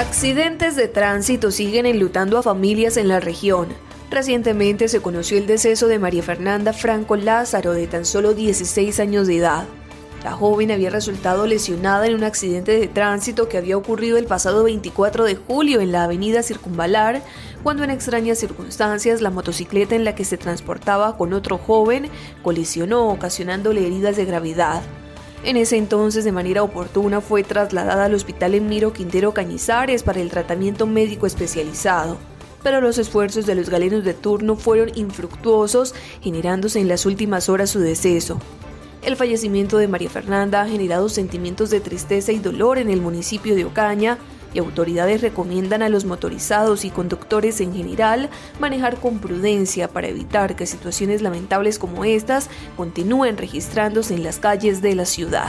Accidentes de tránsito siguen enlutando a familias en la región. Recientemente se conoció el deceso de María Fernanda Franco Lázaro, de tan solo 16 años de edad. La joven había resultado lesionada en un accidente de tránsito que había ocurrido el pasado 24 de julio en la avenida Circunvalar, cuando en extrañas circunstancias la motocicleta en la que se transportaba con otro joven colisionó, ocasionándole heridas de gravedad. En ese entonces, de manera oportuna, fue trasladada al hospital Emiro Quintero Cañizares para el tratamiento médico especializado. Pero los esfuerzos de los galenos de turno fueron infructuosos, generándose en las últimas horas su deceso. El fallecimiento de María Fernanda ha generado sentimientos de tristeza y dolor en el municipio de Ocaña, y autoridades recomiendan a los motorizados y conductores en general manejar con prudencia para evitar que situaciones lamentables como estas continúen registrándose en las calles de la ciudad.